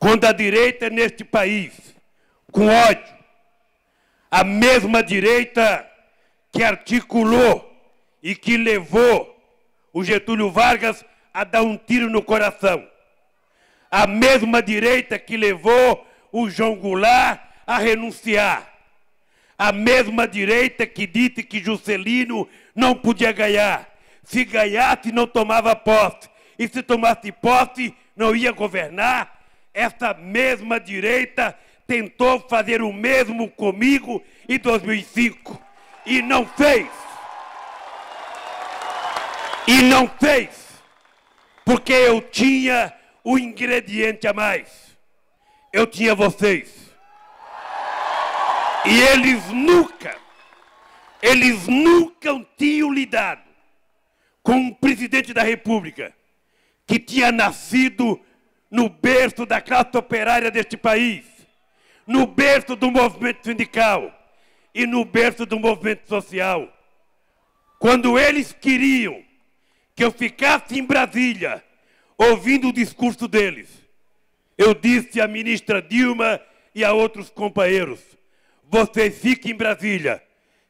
Quando a direita neste país, com ódio, a mesma direita que articulou e que levou o Getúlio Vargas a dar um tiro no coração, a mesma direita que levou o João Goulart a renunciar, a mesma direita que disse que Juscelino não podia ganhar, se ganhasse não tomava posse, e se tomasse posse não ia governar, essa mesma direita tentou fazer o mesmo comigo em 2005 e não fez. E não fez, porque eu tinha o ingrediente a mais. Eu tinha vocês. E eles nunca, eles nunca tinham lidado com um presidente da República que tinha nascido no berço da classe operária deste país, no berço do movimento sindical e no berço do movimento social. Quando eles queriam que eu ficasse em Brasília ouvindo o discurso deles, eu disse à ministra Dilma e a outros companheiros: vocês fiquem em Brasília,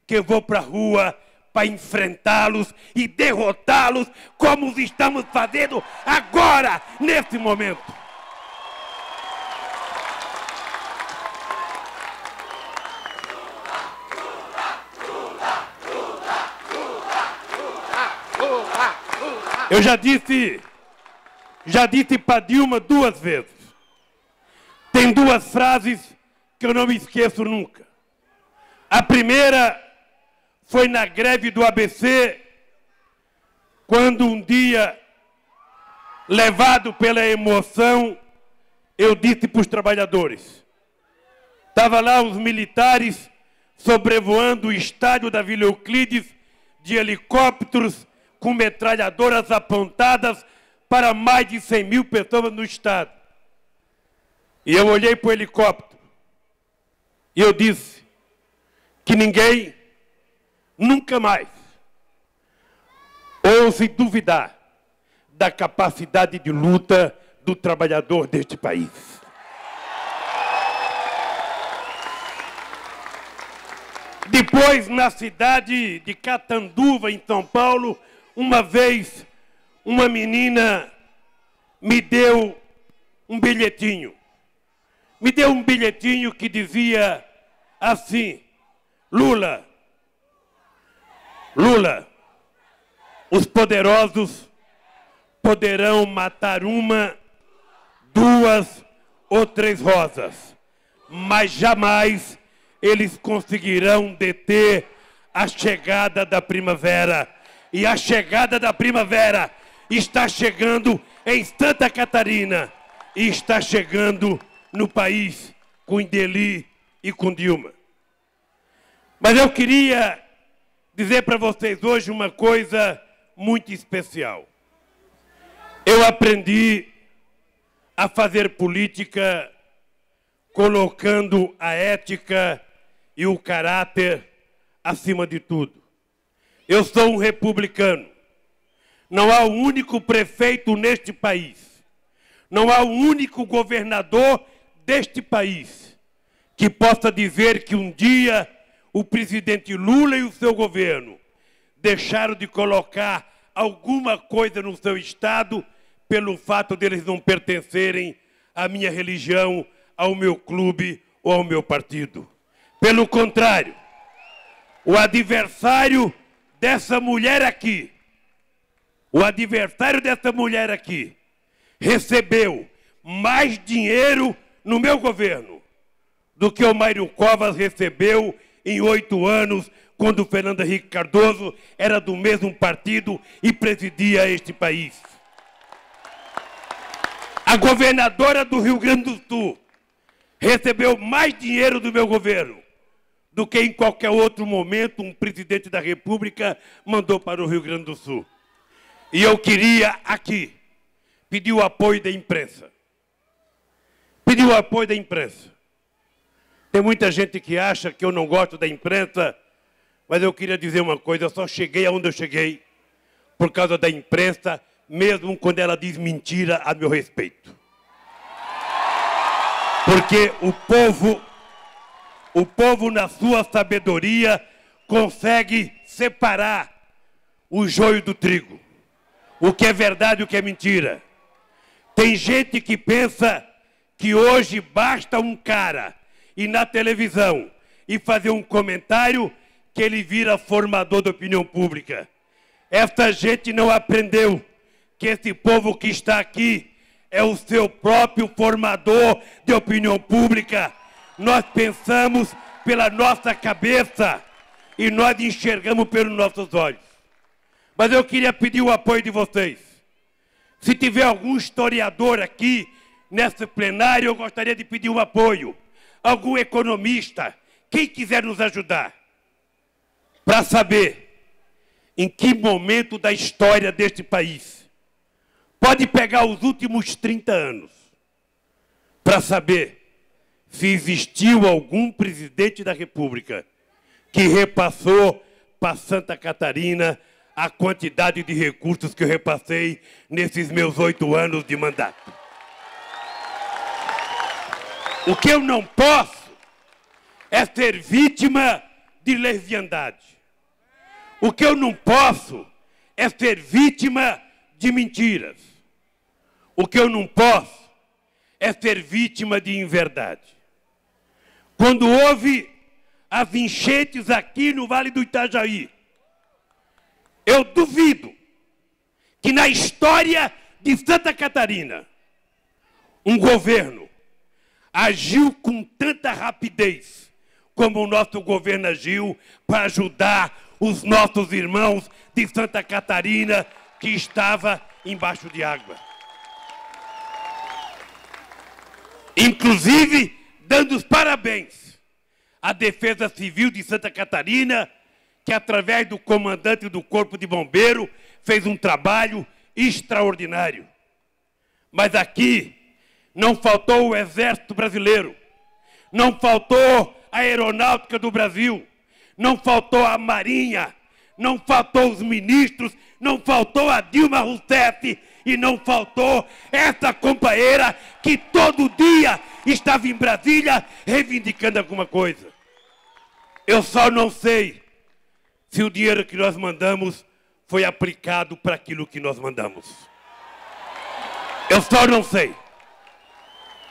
que eu vou para a rua para enfrentá-los e derrotá-los, como estamos fazendo agora, nesse momento. Eu já disse, já disse para Dilma duas vezes. Tem duas frases que eu não me esqueço nunca. A primeira foi na greve do ABC, quando um dia, levado pela emoção, eu disse para os trabalhadores: estava lá os militares sobrevoando o estádio da Vila Euclides de helicópteros com metralhadoras apontadas para mais de 100 mil pessoas no estado. E eu olhei para o helicóptero e eu disse que ninguém, nunca mais, ouse duvidar da capacidade de luta do trabalhador deste país. Depois, na cidade de Catanduva, em São Paulo, uma vez uma menina me deu um bilhetinho. Me deu um bilhetinho que dizia assim: Lula, Lula, os poderosos poderão matar uma, duas ou três rosas, mas jamais eles conseguirão deter a chegada da primavera. E a chegada da primavera está chegando em Santa Catarina e está chegando no país com Indeli e com Dilma. Mas eu queria dizer para vocês hoje uma coisa muito especial. Eu aprendi a fazer política colocando a ética e o caráter acima de tudo. Eu sou um republicano. Não há um único prefeito neste país. Não há um único governador deste país que possa dizer que um dia o presidente Lula e o seu governo deixaram de colocar alguma coisa no seu estado pelo fato deles não pertencerem à minha religião, ao meu clube ou ao meu partido. Pelo contrário, o adversário dessa mulher aqui, o adversário dessa mulher aqui, recebeu mais dinheiro no meu governo do que o Mário Covas recebeu em oito anos, quando Fernando Henrique Cardoso era do mesmo partido e presidia este país. A governadora do Rio Grande do Sul recebeu mais dinheiro do meu governo do que em qualquer outro momento um presidente da República mandou para o Rio Grande do Sul. E eu queria aqui pedir o apoio da imprensa. Pedir o apoio da imprensa. Tem muita gente que acha que eu não gosto da imprensa, mas eu queria dizer uma coisa: eu só cheguei aonde eu cheguei por causa da imprensa, mesmo quando ela diz mentira a meu respeito. Porque o povo, o povo na sua sabedoria consegue separar o joio do trigo. O que é verdade e o que é mentira. Tem gente que pensa que hoje basta um cara ir na televisão e fazer um comentário que ele vira formador da opinião pública. Esta gente não aprendeu que esse povo que está aqui é o seu próprio formador de opinião pública. Nós pensamos pela nossa cabeça e nós enxergamos pelos nossos olhos. Mas eu queria pedir o apoio de vocês. Se tiver algum historiador aqui nesse plenário, eu gostaria de pedir o um apoio. Algum economista, quem quiser nos ajudar, para saber em que momento da história deste país pode pegar os últimos 30 anos para saber se existiu algum presidente da República que repassou para Santa Catarina a quantidade de recursos que eu repassei nesses meus oito anos de mandato. O que eu não posso é ser vítima de leviandade. O que eu não posso é ser vítima de mentiras. O que eu não posso é ser vítima de inverdade. Quando houve as enchentes aqui no Vale do Itajaí, eu duvido que na história de Santa Catarina, um governo agiu com tanta rapidez como o nosso governo agiu para ajudar os nossos irmãos de Santa Catarina que estava embaixo de água. Inclusive, dando os parabéns à Defesa Civil de Santa Catarina, que através do comandante do Corpo de Bombeiro fez um trabalho extraordinário. Mas aqui não faltou o Exército Brasileiro, não faltou a Aeronáutica do Brasil, não faltou a Marinha, não faltou os ministros, não faltou a Dilma Rousseff e não faltou essa companheira que todo dia estava em Brasília reivindicando alguma coisa. Eu só não sei se o dinheiro que nós mandamos foi aplicado para aquilo que nós mandamos. Eu só não sei.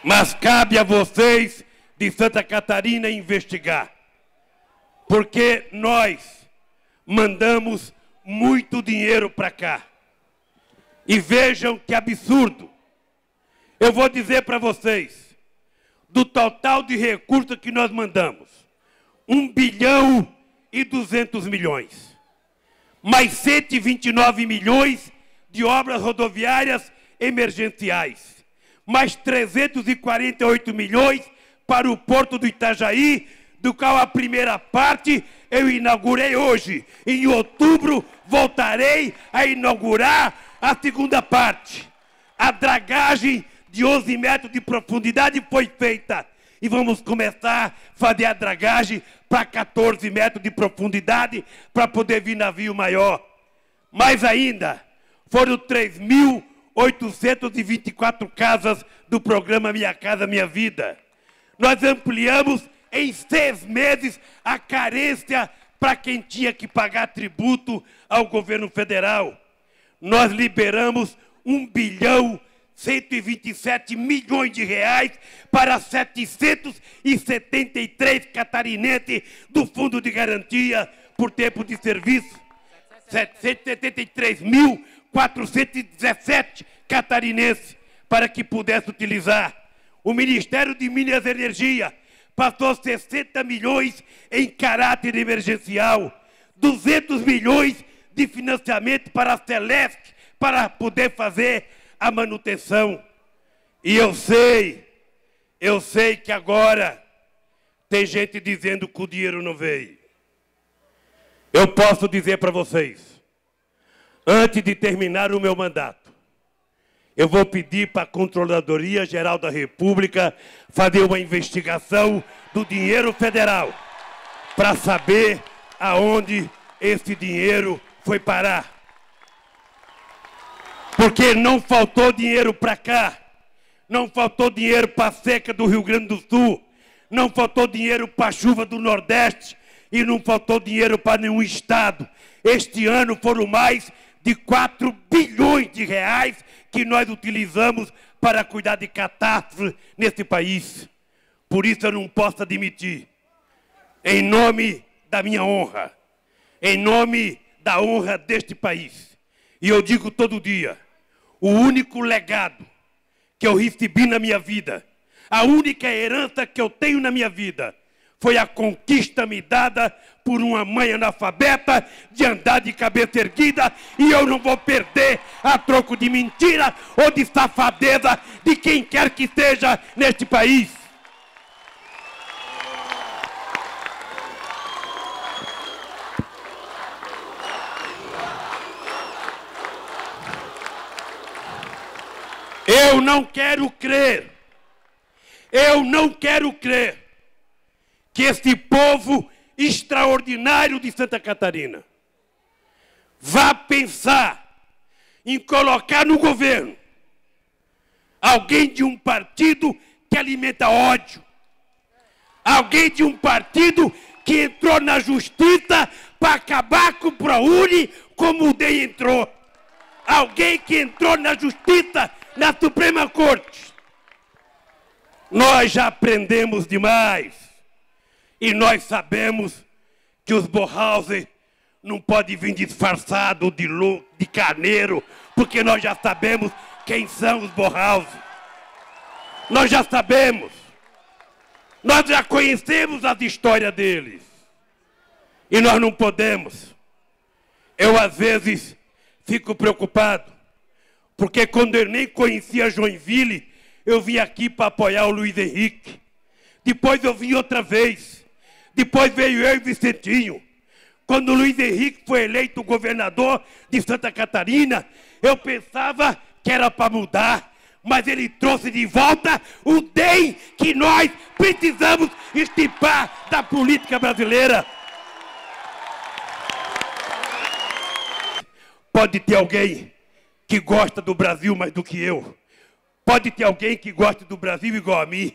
Mas cabe a vocês de Santa Catarina investigar. Porque nós mandamos muito dinheiro para cá. E vejam que absurdo. Eu vou dizer para vocês, do total de recursos que nós mandamos, 1 bilhão e 200 milhões. Mais 129 milhões de obras rodoviárias emergenciais mais 348 milhões para o Porto do Itajaí, do qual a primeira parte eu inaugurei hoje. Em outubro voltarei a inaugurar a segunda parte. A dragagem de 11 metros de profundidade foi feita. E vamos começar a fazer a dragagem para 14 metros de profundidade para poder vir navio maior. Mais ainda, foram 3 mil 824 casas do programa Minha Casa Minha Vida. Nós ampliamos em seis meses a carência para quem tinha que pagar tributo ao governo federal. Nós liberamos 1 bilhão 127 milhões de reais para 773 catarinenses do Fundo de Garantia por tempo de serviço. 773 mil 417 catarinenses para que pudesse utilizar. O Ministério de Minas e Energia passou 60 milhões em caráter emergencial, 200 milhões de financiamento para a Celesc para poder fazer a manutenção. E eu sei, eu sei que agora tem gente dizendo que o dinheiro não veio. Eu posso dizer para vocês, Antes de terminar o meu mandato, eu vou pedir para a Controladoria Geral da República fazer uma investigação do dinheiro federal para saber aonde esse dinheiro foi parar. Porque não faltou dinheiro para cá, não faltou dinheiro para a seca do Rio Grande do Sul, não faltou dinheiro para a chuva do Nordeste e não faltou dinheiro para nenhum estado. Este ano foram mais de 4 bilhões de reais que nós utilizamos para cuidar de catástrofes nesse país. Por isso eu não posso admitir, em nome da minha honra, em nome da honra deste país, e eu digo todo dia, o único legado que eu recebi na minha vida, a única herança que eu tenho na minha vida, foi a conquista me dada por uma mãe analfabeta de andar de cabeça erguida e eu não vou perder a troco de mentira ou de safadeza de quem quer que seja neste país. Eu não quero crer, eu não quero crer que este povo extraordinário de Santa Catarina vá pensar em colocar no governo alguém de um partido que alimenta ódio, alguém de um partido que entrou na justiça para acabar com o ProUni como o DEI entrou. Alguém que entrou na justiça na Suprema Corte. Nós já aprendemos demais. E nós sabemos que os Borhauser não podem vir disfarçado de, de carneiro, porque nós já sabemos quem são os Borhauser. Nós já sabemos. Nós já conhecemos as histórias deles. E nós não podemos. Eu, às vezes, fico preocupado porque quando eu nem conhecia Joinville, eu vim aqui para apoiar o Luiz Henrique. Depois eu vim outra vez. Depois veio eu e Vicentinho. Quando o Luiz Henrique foi eleito governador de Santa Catarina, eu pensava que era para mudar. Mas ele trouxe de volta o DEM que nós precisamos estipar da política brasileira. Pode ter alguém que gosta do Brasil mais do que eu. Pode ter alguém que goste do Brasil igual a mim.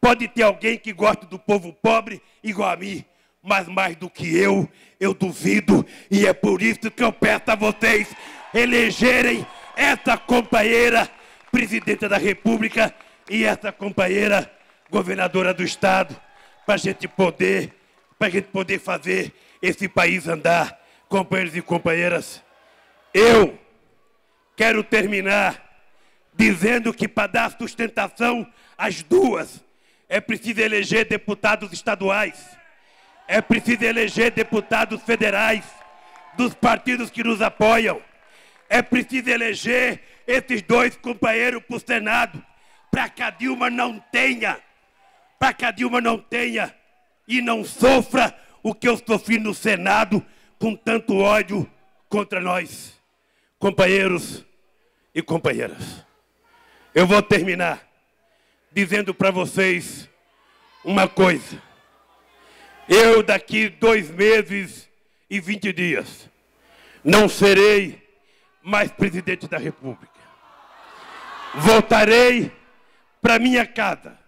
Pode ter alguém que goste do povo pobre igual a mim. Mas mais do que eu, eu duvido. E é por isso que eu peço a vocês elegerem essa companheira presidenta da República e essa companheira governadora do Estado. Para gente poder, para a gente poder fazer esse país andar. Companheiros e companheiras, eu Quero terminar dizendo que para dar sustentação às duas é preciso eleger deputados estaduais, é preciso eleger deputados federais dos partidos que nos apoiam, é preciso eleger esses dois companheiros para o Senado, para que a Dilma não tenha, para que a Dilma não tenha e não sofra o que eu sofri no Senado com tanto ódio contra nós. Companheiros, e companheiras. Eu vou terminar dizendo para vocês uma coisa. Eu, daqui dois meses e vinte dias, não serei mais presidente da República. Voltarei para minha casa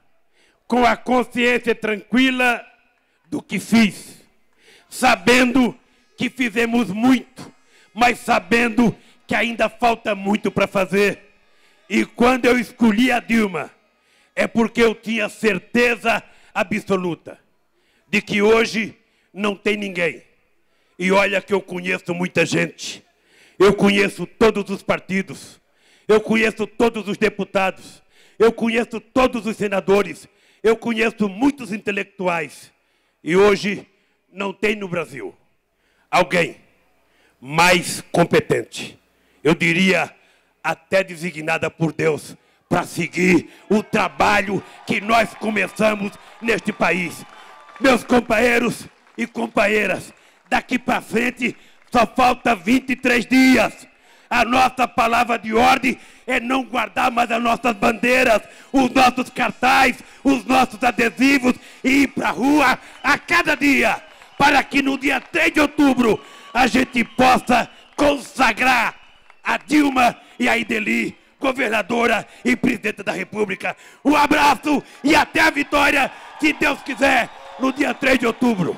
com a consciência tranquila do que fiz, sabendo que fizemos muito, mas sabendo que ainda falta muito para fazer. E quando eu escolhi a Dilma, é porque eu tinha certeza absoluta de que hoje não tem ninguém. E olha que eu conheço muita gente. Eu conheço todos os partidos. Eu conheço todos os deputados. Eu conheço todos os senadores. Eu conheço muitos intelectuais. E hoje não tem no Brasil alguém mais competente eu diria até designada por Deus, para seguir o trabalho que nós começamos neste país. Meus companheiros e companheiras, daqui para frente só falta 23 dias. A nossa palavra de ordem é não guardar mais as nossas bandeiras, os nossos cartazes, os nossos adesivos e ir para a rua a cada dia, para que no dia 3 de outubro a gente possa consagrar a Dilma e a Ideli governadora e presidenta da República. Um abraço e até a vitória, se Deus quiser, no dia 3 de outubro.